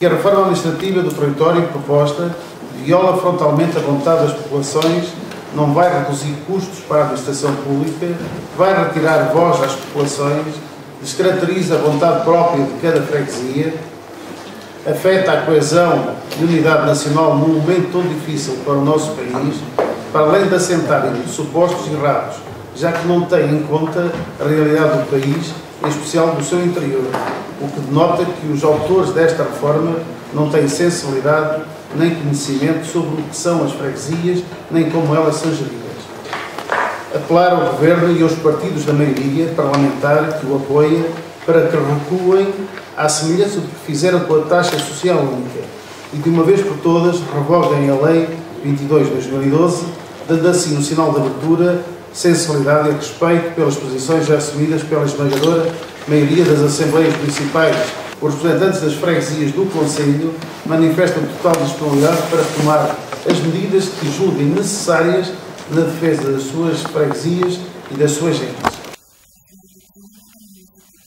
Que a reforma administrativa do território proposta viola frontalmente a vontade das populações, não vai reduzir custos para a administração pública, vai retirar voz às populações, descaracteriza a vontade própria de cada freguesia, afeta a coesão e unidade nacional num momento tão difícil para o nosso país, para além de assentar em supostos errados, já que não tem em conta a realidade do país, em especial do seu interior, o que denota que os autores desta reforma não têm sensibilidade nem conhecimento sobre o que são as freguesias, nem como elas são geridas. Apelar ao Governo e aos partidos da maioria parlamentar que o apoia para que recuem à semelhança do que fizeram com a taxa social única e de uma vez por todas revoguem a Lei 22 de 2012, dando assim um sinal de abertura, sensibilidade e respeito pelas posições assumidas pela esmagadora maioria das Assembleias Municipais, os representantes das freguesias do Conselho manifestam total disponibilidade para tomar as medidas que julguem necessárias na defesa das suas freguesias e